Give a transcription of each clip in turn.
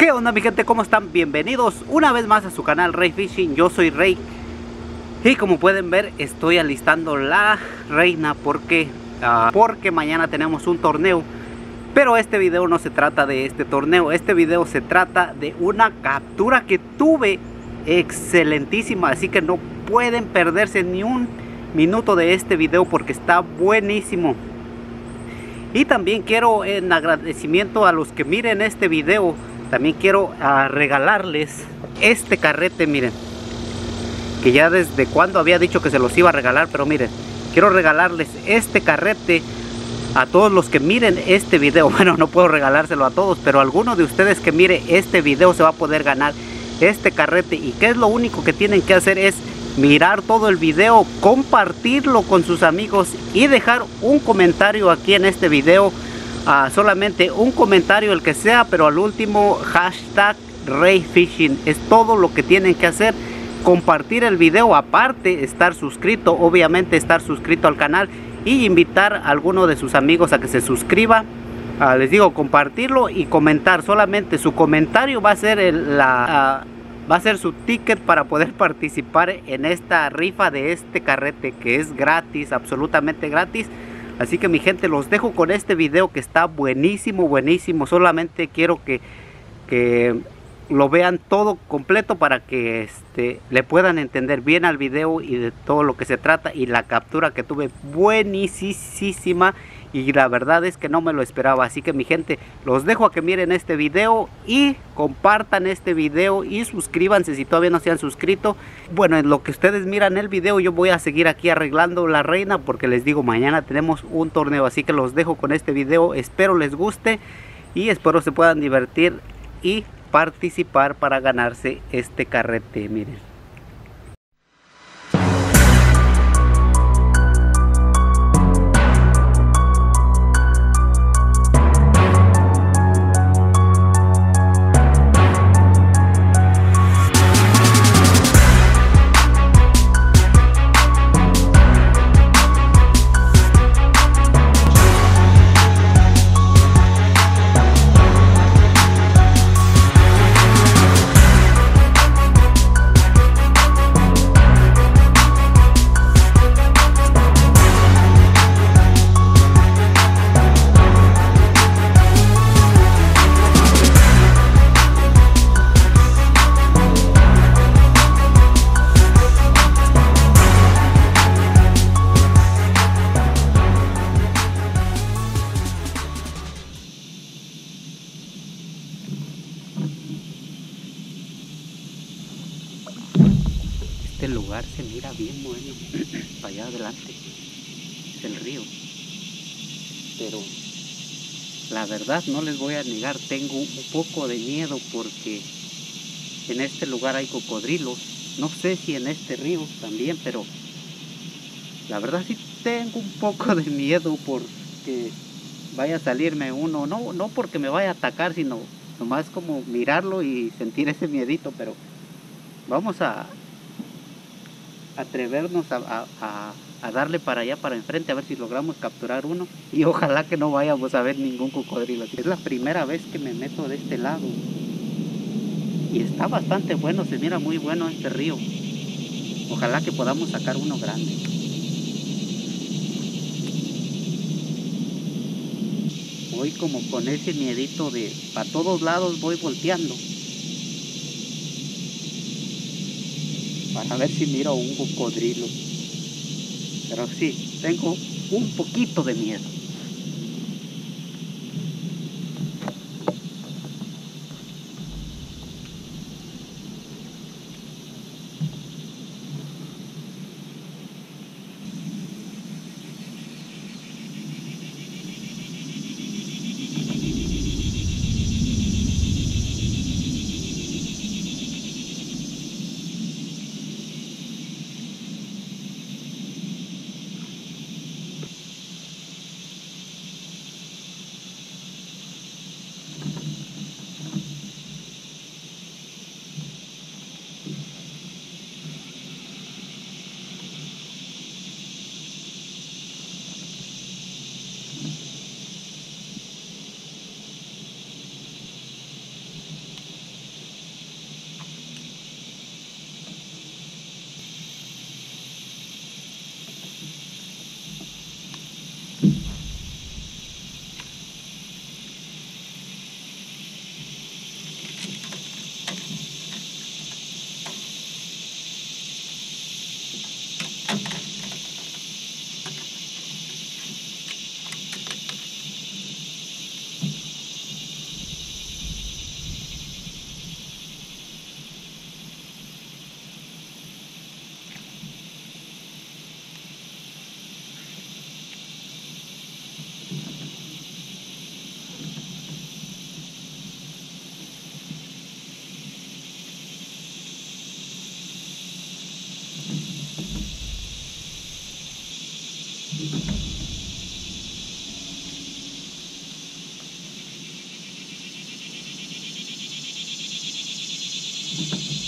¿Qué onda mi gente? ¿Cómo están? Bienvenidos una vez más a su canal Rey Fishing. Yo soy Rey. Y como pueden ver, estoy alistando la reina porque, uh, porque mañana tenemos un torneo. Pero este video no se trata de este torneo. Este video se trata de una captura que tuve excelentísima. Así que no pueden perderse ni un minuto de este video porque está buenísimo. Y también quiero en agradecimiento a los que miren este video también quiero ah, regalarles este carrete, miren. Que ya desde cuando había dicho que se los iba a regalar, pero miren, quiero regalarles este carrete a todos los que miren este video. Bueno, no puedo regalárselo a todos, pero alguno de ustedes que mire este video se va a poder ganar este carrete. ¿Y qué es lo único que tienen que hacer? Es mirar todo el video, compartirlo con sus amigos y dejar un comentario aquí en este video solamente un comentario el que sea, pero al último hashtag Fishing Es todo lo que tienen que hacer. Compartir el video, aparte estar suscrito, obviamente estar suscrito al canal y invitar a alguno de sus amigos a que se suscriba. Ah, les digo, compartirlo y comentar. Solamente su comentario va a ser la... va a ser su ticket para poder participar en esta rifa de este carrete que es gratis, absolutamente gratis. Así que mi gente, los dejo con este video que está buenísimo, buenísimo. Solamente quiero que, lo vean todo completo para que este, le puedan entender bien al video y de todo lo que se trata. Y la captura que tuve buenísima y la verdad es que no me lo esperaba así que mi gente los dejo a que miren este video y compartan este video y suscríbanse si todavía no se han suscrito. Bueno en lo que ustedes miran el video yo voy a seguir aquí arreglando la reina porque les digo mañana tenemos un torneo así que los dejo con este video espero les guste y espero se puedan divertir y participar para ganarse este carrete miren este lugar se mira bien bueno para allá adelante es el río. Pero la verdad no les voy a negar tengo un poco de miedo porque en este lugar hay cocodrilos. No sé si en este río también pero la verdad sí tengo un poco de miedo porque vaya a salirme uno. No, no porque me vaya a atacar sino nomás como mirarlo y sentir ese miedito pero vamos a, atrevernos a, darle para allá, para enfrente, a ver si logramos capturar uno. Y ojalá que no vayamos a ver ningún cocodrilo. Es la primera vez que me meto de este lado. Y está bastante bueno, se mira muy bueno este río. Ojalá que podamos sacar uno grande. Voy como con ese miedito de para todos lados voy volteando. Para ver si miro un cocodrilo. Pero sí, tengo un poquito de miedo. you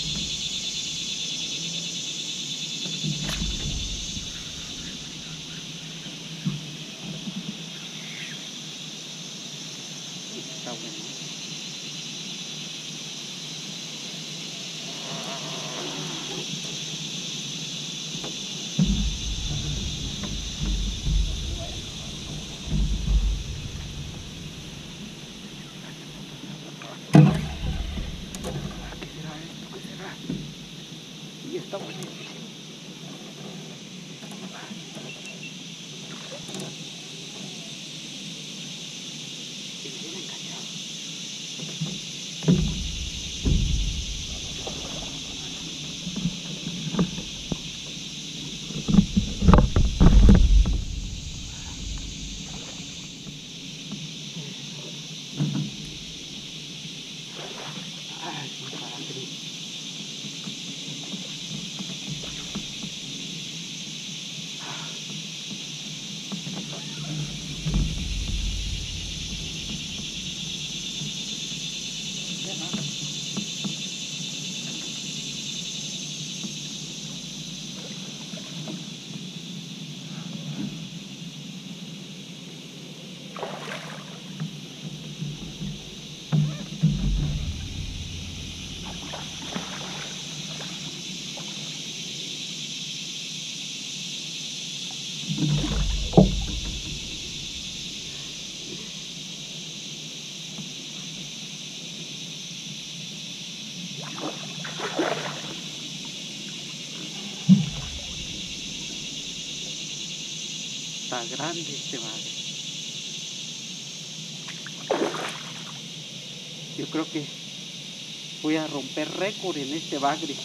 Sí, grande este bagre. Yo creo que voy a romper récord en este bagre.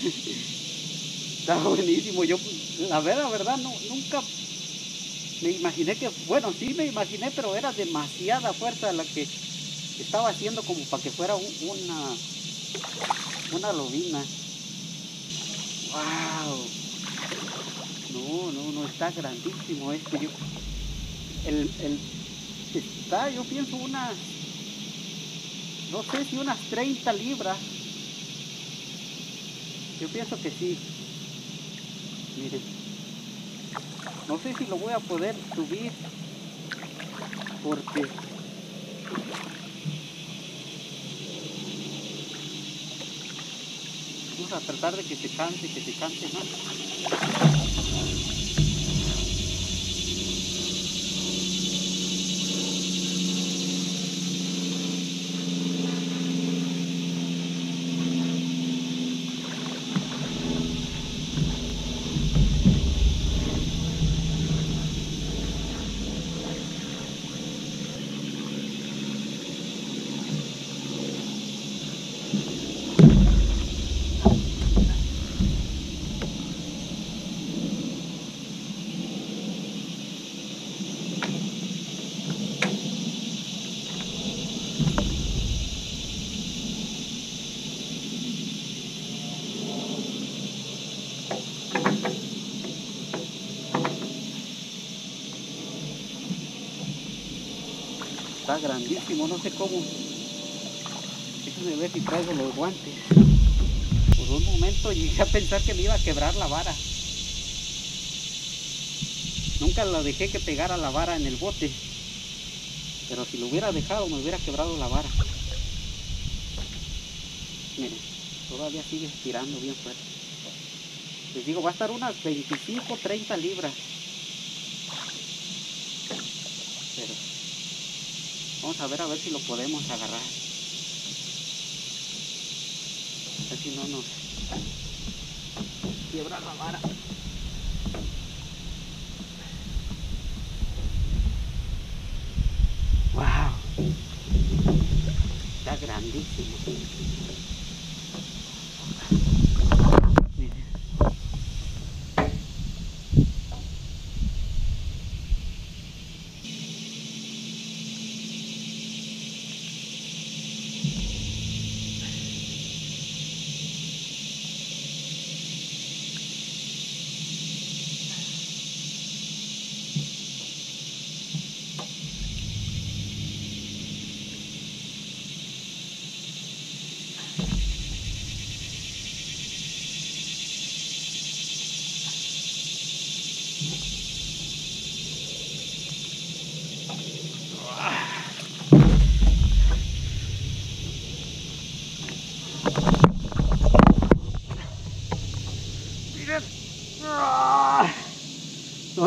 Está buenísimo. Yo, la verdad, verdad, no, nunca me imaginé que, bueno, sí me imaginé, pero era demasiada fuerza la que estaba haciendo como para que fuera un- una, una lobina. ¡Wow! No, no, no, está grandísimo este. Yo, el, está, yo pienso unas, no sé si unas 30 libras. Yo pienso que sí. Miren. No sé si lo voy a poder subir. Porque... Vamos a tratar de que se canse, que se canse más. Está grandísimo, no sé cómo. Déjame ver si traigo los guantes. Por un momento llegué a pensar que me iba a quebrar la vara. Nunca la dejé que pegara la vara en el bote. Pero si lo hubiera dejado me hubiera quebrado la vara. Miren, todavía sigue estirando bien fuerte. Les digo, va a estar unas 25, 30 libras. Vamos a ver a ver si lo podemos agarrar. A ver si no nos quiebra la vara. Wow. Está grandísimo.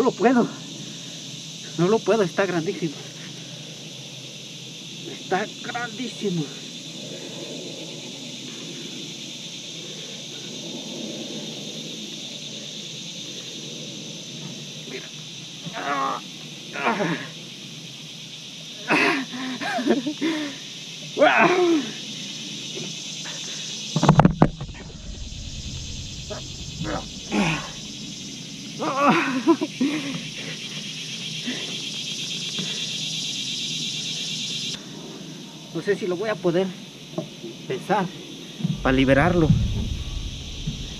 No lo puedo. No lo puedo, está grandísimo. Está grandísimo. Mira. Ah, ah. Wow. No sé si lo voy a poder pesar para liberarlo.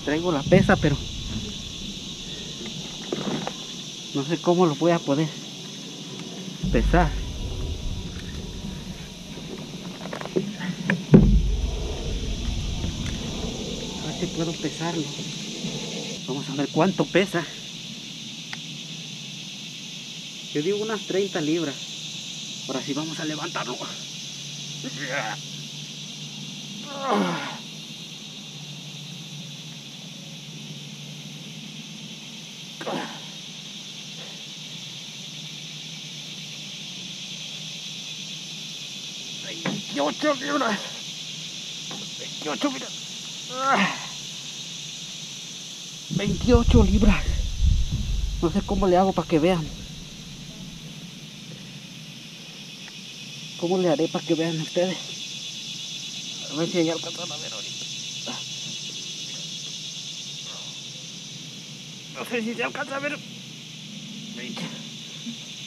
Traigo la pesa, pero no sé cómo lo voy a poder pesar. A ver si puedo pesarlo. Vamos a ver cuánto pesa. Yo digo unas 30 libras. Ahora sí vamos a levantarlo. Veintiocho libras. Veintiocho, mira. 28 libras. No sé cómo le hago para que vean. ¿Cómo le haré para que vean ustedes? A ver si ya alcanzan a ver ahorita. No sé si se alcanza a ver. 20,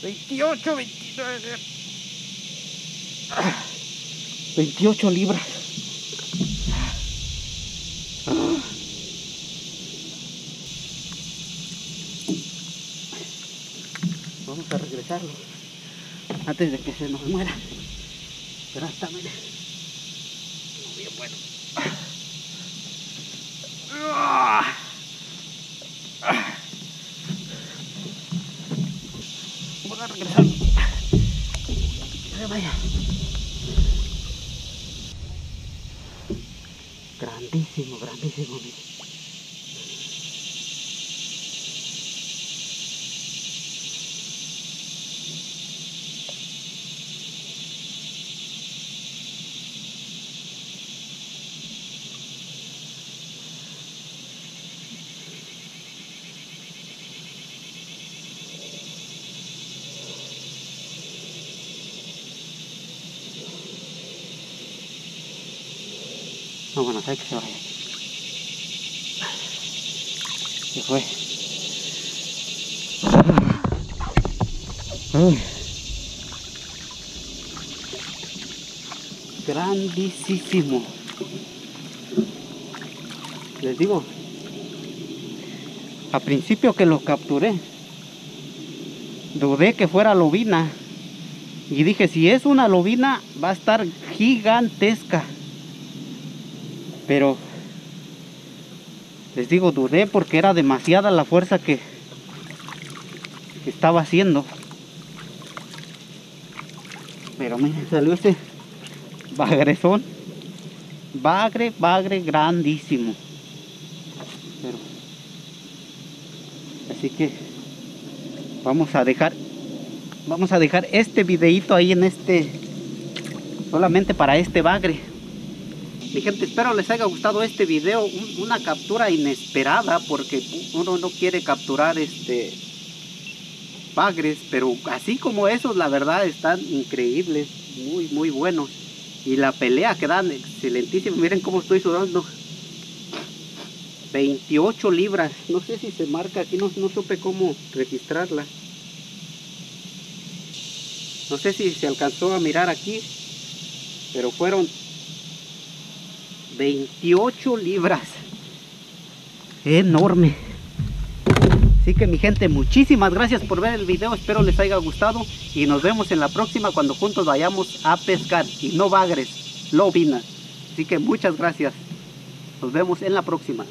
28, 29. 28 libras. Vamos a regresarlo antes de que se nos muera. Pero hasta mire. No, bien bueno. Voy a regresar. Vaya. Grandísimo, grandísimo. mire. No, bueno, hay que se vaya. Se fue. Grandísimo. Les digo, a principio que lo capturé, dudé que fuera lobina. Y dije, si es una lobina, va a estar gigantesca. Pero les digo, dudé porque era demasiada la fuerza que, estaba haciendo. Pero miren, salió este bagrezón. Bagre, bagre grandísimo. Pero, así que vamos a dejar vamos a dejar este videito ahí en este solamente para este bagre mi gente espero les haya gustado este video un- una captura inesperada porque uno no quiere capturar este bagres pero así como esos la verdad están increíbles muy muy buenos. Y la pelea quedan excelentísima. Miren cómo estoy sudando. 28 libras. No sé si se marca aquí no, no supe cómo registrarla. No sé si se alcanzó a mirar aquí, pero fueron 28 libras. Enorme. Así que mi gente, muchísimas gracias por ver el video. Espero les haya gustado. Y nos vemos en la próxima cuando juntos vayamos a pescar. Y no bagres, lobinas. Así que muchas gracias. Nos vemos en la próxima.